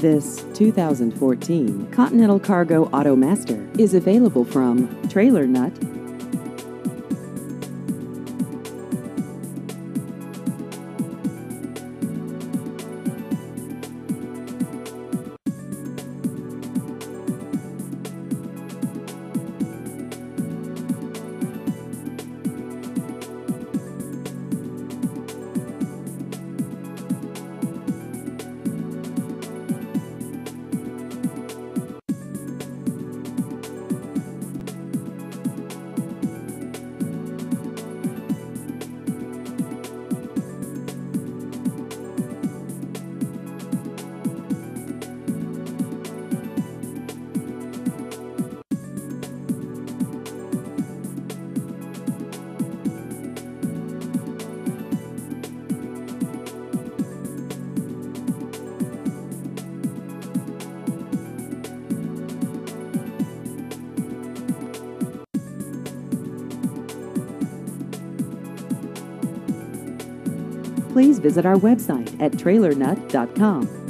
This 2014 Continental Cargo Automaster is available from Trailer Nut. Please visit our website at trailernut.com.